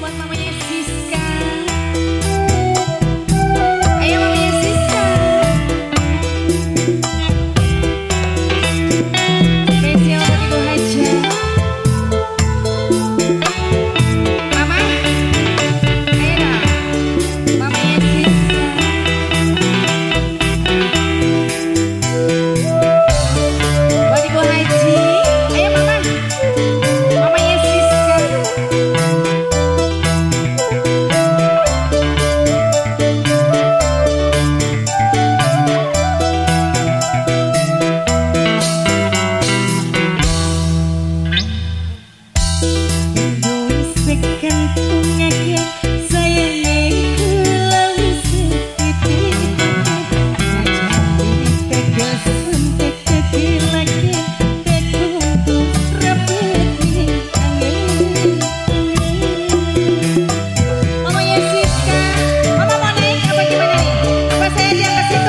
buat mamanya Sisi Celia,